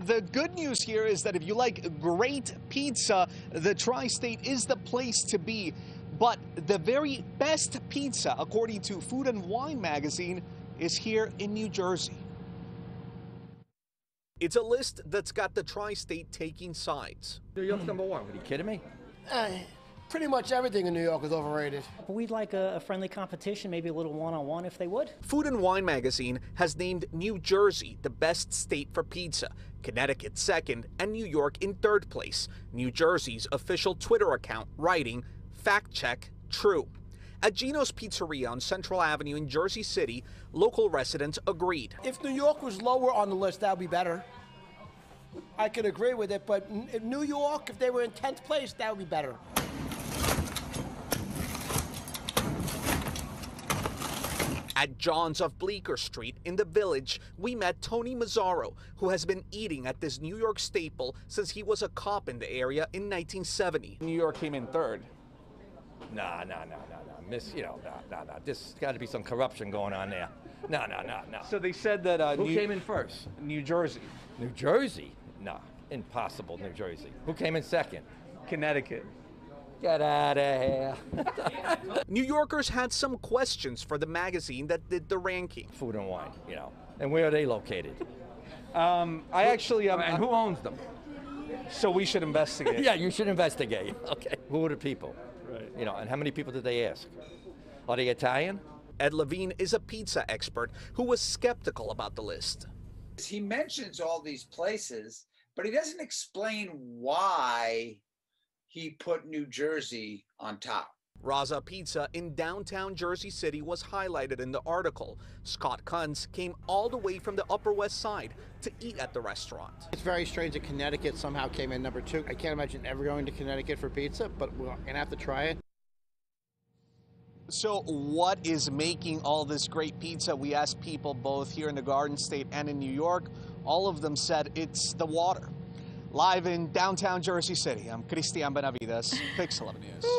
the good news here is that if you like great pizza, the tri state is the place to be. But the very best pizza, according to Food and Wine magazine, is here in New Jersey. It's a list that's got the tri state taking sides. New York's number one. Are you kidding me? Uh, pretty much everything in New York is overrated. We'd like a, a friendly competition, maybe a little one on one if they would. Food and Wine magazine has named New Jersey the best state for pizza, Connecticut second, and New York in third place. New Jersey's official Twitter account writing, fact check, true. At Gino's Pizzeria on Central Avenue in Jersey City, local residents agreed. If New York was lower on the list, that would be better. I could agree with it, but New York, if they were in 10th place, that would be better. At John's of Bleecker Street in the village, we met Tony Mazzaro, who has been eating at this New York staple since he was a cop in the area in 1970. New York came in third. Nah, nah, nah, nah, nah. Miss, you know, nah, nah, nah. There's got to be some corruption going on there. Nah, nah, nah, nah. So they said that uh, Who New, came in first? New Jersey, New Jersey? Nah, impossible, New Jersey. Who came in second? Connecticut. Get out of here. New Yorkers had some questions for the magazine that did the ranking. Food and wine, you know. And where are they located? Um, I actually, um, and who owns them? so we should investigate. Yeah, you should investigate. Okay. Who are the people? Right. You know, and how many people did they ask? Are they Italian? Ed Levine is a pizza expert who was skeptical about the list. He mentions all these places, but he doesn't explain why he put New Jersey on top. Razza Pizza in downtown Jersey City was highlighted in the article. Scott Kunz came all the way from the Upper West Side to eat at the restaurant. It's very strange that Connecticut somehow came in number two. I can't imagine ever going to Connecticut for pizza, but we're going to have to try it. So, what is making all this great pizza? We asked people both here in the Garden State and in New York. All of them said it's the water. Live in downtown Jersey City, I'm Cristian Benavides, Pix 11 News.